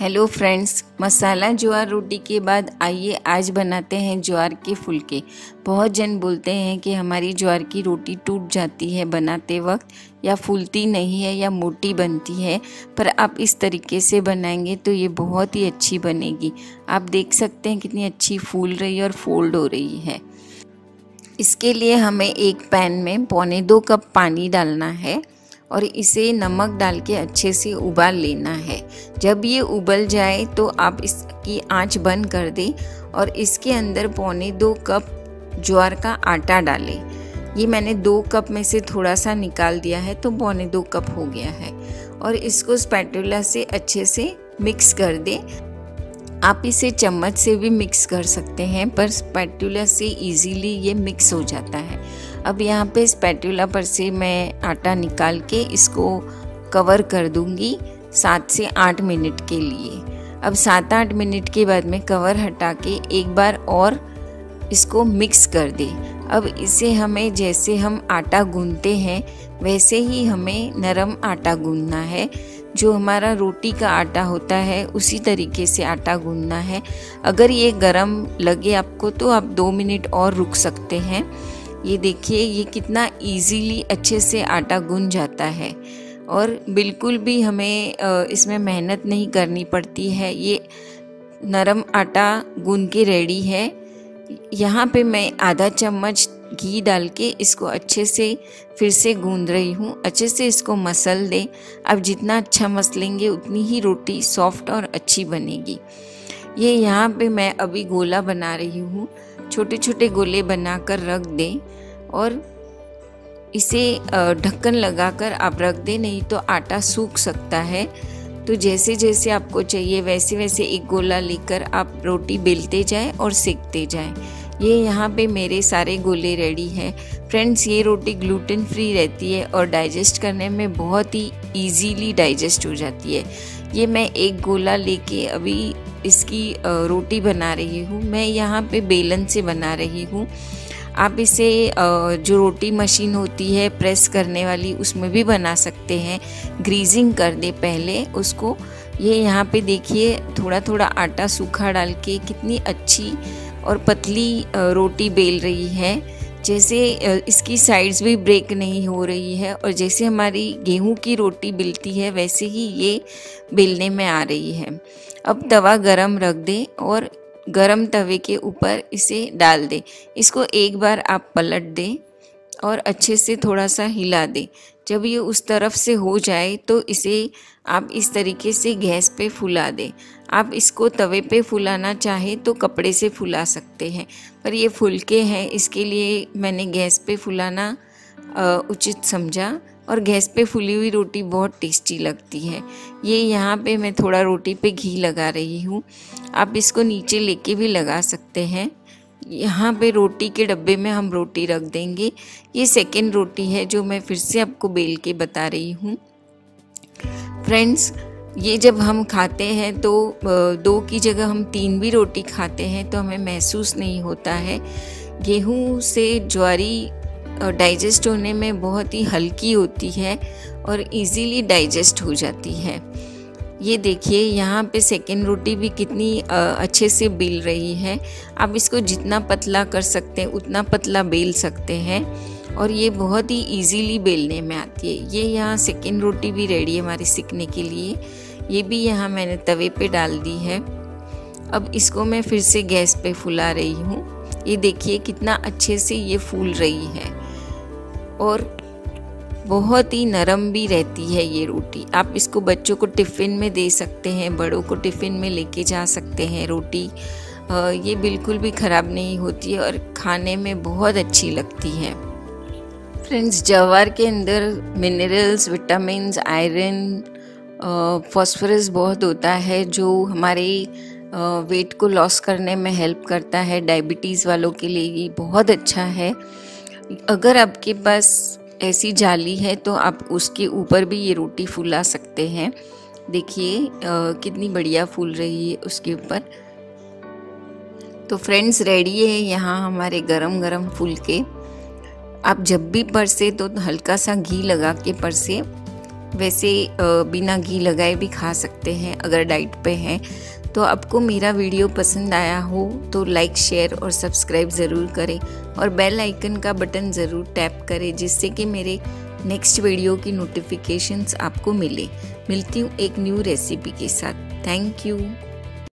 Hello friends, मसाला ज्वार रोटी के बाद आइए आज बनाते हैं ज्वार के फुलके। बहुत जन बोलते हैं कि हमारी ज्वार की रोटी टूट जाती है बनाते वक्त, या फूलती नहीं है, या मोटी बनती है, पर आप इस तरीके से बनाएँगे तो ये बहुत ही अच्छी बनेगी। आप देख सकते हैं कितनी अच्छी फूल रही है और फोल्ड हो रही है। इसके लिए हमें एक पैन में पौने दो कप पानी डालना है। और इसे नमक डाल के अच्छे से उबाल लेना है। जब ये उबल जाए तो आप इसकी आँच बंद कर दें और इसके अंदर पौने दो कप ज्वार का आटा डालें। ये मैंने दो कप में से थोड़ा सा निकाल दिया है तो पौने दो कप हो गया है। और इसको स्पैटुला से अच्छे से मिक्स कर दें। आप इसे चम्मच से भी मिक्स कर सकते हैं, पर स्पैटुला से इजीली ये मिक्स हो जाता है। अब यहाँ पे स्पैटुला पर से मैं आटा निकाल के इसको कवर कर दूँगी सात से आठ मिनट के लिए। अब सात आठ मिनट के बाद में कवर हटा के एक बार और इसको मिक्स कर दें। अब इसे हमें जैसे हम आटा गूंदते हैं, वैसे ही हमें नरम आटा गूंदना है। जो हमारा रोटी का आटा होता है, उसी तरीके से आटा गूंदना है। अगर ये गरम लगे आपको तो आप दो मिनट और रुक सकते हैं। ये देखिए, ये कितना इजीली अच्छे से आटा गुन जाता है। और बिल्कुल भी हमें इसमें मेहनत नहीं करनी पड़ती है। ये नरम आटा गून के रेडी है। यहाँ पे मैं आधा चम्मच घी डाल के इसको अच्छे से फिर से गूंद रही हूँ। अच्छे से इसको मसल दें। अब जितना अच्छा मसलेंगे, उतनी ही रोटी सॉफ्ट और अच्छी बनेगी। ये यहाँ पे मैं अभी गोला बना रही हूँ। छोटे छोटे गोले बनाकर रख दें और इसे ढक्कन लगाकर आप रख दें, नहीं तो आटा सूख सकता है। तो जैसे जैसे आपको चाहिए, वैसे वैसे एक गोला लेकर आप रोटी बेलते जाएँ और सेकते जाएँ। ये यहाँ पे मेरे सारे गोले रेडी हैं। फ्रेंड्स ये रोटी ग्लूटेन फ्री रहती है और डाइजेस्ट करने में बहुत ही इजीली डाइजेस्ट हो जाती है। ये मैं एक गोला लेके अभी इसकी रोटी बना रही हूँ। मैं यहाँ पे बेलन से बना रही हूँ। आप इसे जो रोटी मशीन होती है, प्रेस करने वाली, उसमें भी बना सकते हैं। ग्रीजिंग कर दे पहले उसको। ये यहाँ पे देखिए थोड़ा थोड़ा आटा सूखा डाल के कितनी अच्छी और पतली रोटी बेल रही है। जैसे इसकी साइड्स भी ब्रेक नहीं हो रही है और जैसे हमारी गेहूँ की रोटी बिलती है, वैसे ही ये बेलने में आ रही है। अब तवा गरम रख दें और गरम तवे के ऊपर इसे डाल दें। इसको एक बार आप पलट दें और अच्छे से थोड़ा सा हिला दें। जब ये उस तरफ़ से हो जाए तो इसे आप इस तरीके से गैस पे फुला दें। आप इसको तवे पे फुलाना चाहें तो कपड़े से फुला सकते हैं, पर ये फुलके हैं, इसके लिए मैंने गैस पे फुलाना उचित समझा। और गैस पे फूली हुई रोटी बहुत टेस्टी लगती है। ये यहाँ पे मैं थोड़ा रोटी पे घी लगा रही हूँ। आप इसको नीचे लेके भी लगा सकते हैं। यहाँ पे रोटी के डब्बे में हम रोटी रख देंगे। ये सेकेंड रोटी है जो मैं फिर से आपको बेल के बता रही हूँ। फ्रेंड्स ये जब हम खाते हैं तो दो की जगह हम तीन भी रोटी खाते हैं तो हमें महसूस नहीं होता है। गेहूँ से ज्वारी डाइजेस्ट होने में बहुत ही हल्की होती है और इजीली डाइजेस्ट हो जाती है। ये देखिए, यहाँ पे सेकेंड रोटी भी कितनी अच्छे से बेल रही है। आप इसको जितना पतला कर सकते हैं, उतना पतला बेल सकते हैं और ये बहुत ही इजीली बेलने में आती है। ये यहाँ सेकेंड रोटी भी रेडी है हमारी सीखने के लिए। ये भी यहाँ मैंने तवे पे डाल दी है। अब इसको मैं फिर से गैस पे फुला रही हूँ। ये देखिए कितना अच्छे से ये फूल रही है। और बहुत ही नरम भी रहती है ये रोटी। आप इसको बच्चों को टिफ़िन में दे सकते हैं, बड़ों को टिफ़िन में लेके जा सकते हैं रोटी। ये बिल्कुल भी ख़राब नहीं होती है और खाने में बहुत अच्छी लगती है। फ्रेंड्स, जवार के अंदर मिनरल्स विटामिन आयरन फॉस्फोरस बहुत होता है जो हमारे वेट को लॉस करने में हेल्प करता है। डायबिटीज़ वालों के लिए ये बहुत अच्छा है। अगर आपके पास ऐसी जाली है तो आप उसके ऊपर भी ये रोटी फुला सकते हैं। देखिए कितनी बढ़िया फूल रही है उसके ऊपर। तो फ्रेंड्स रेडी है यहाँ हमारे गरम गरम फुलके आप जब भी परसे तो हल्का सा घी लगा के परसे। वैसे बिना घी लगाए भी खा सकते हैं, अगर डाइट पे हैं। तो आपको मेरा वीडियो पसंद आया हो तो लाइक शेयर और सब्सक्राइब ज़रूर करें और बेल आइकन का बटन ज़रूर टैप करें जिससे कि मेरे नेक्स्ट वीडियो की नोटिफिकेशंस आपको मिले। मिलती हूँ एक न्यू रेसिपी के साथ। Thank you